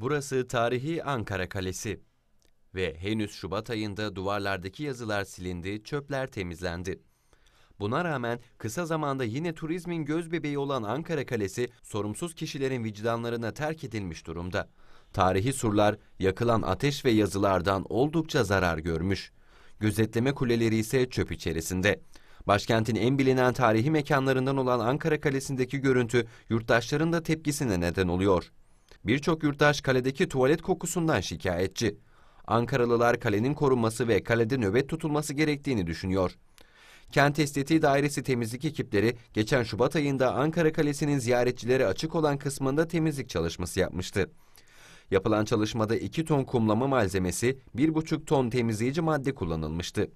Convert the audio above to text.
Burası tarihi Ankara Kalesi. Ve henüz Şubat ayında duvarlardaki yazılar silindi, çöpler temizlendi. Buna rağmen kısa zamanda yine turizmin gözbebeği olan Ankara Kalesi sorumsuz kişilerin vicdanlarına terk edilmiş durumda. Tarihi surlar yakılan ateş ve yazılardan oldukça zarar görmüş. Gözetleme kuleleri ise çöp içerisinde. Başkentin en bilinen tarihi mekanlarından olan Ankara Kalesi'ndeki görüntü yurttaşların da tepkisine neden oluyor. Birçok yurttaş kaledeki tuvalet kokusundan şikayetçi. Ankaralılar kalenin korunması ve kalede nöbet tutulması gerektiğini düşünüyor. Kent Estetiği Dairesi temizlik ekipleri geçen Şubat ayında Ankara Kalesi'nin ziyaretçilere açık olan kısmında temizlik çalışması yapmıştı. Yapılan çalışmada 2 ton kumlama malzemesi, 1,5 ton temizleyici madde kullanılmıştı.